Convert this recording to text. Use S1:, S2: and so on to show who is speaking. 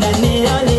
S1: the neon